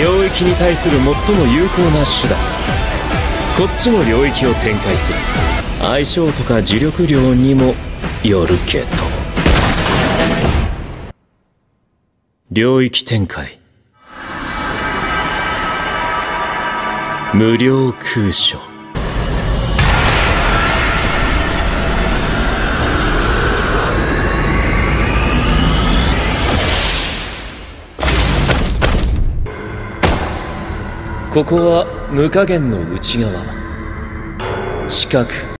領域に対する最も有効な手段。こっちも領域を展開する。相性とか呪力量にもよるけど。領域展開。無料空所。ここは無加減の内側。近く。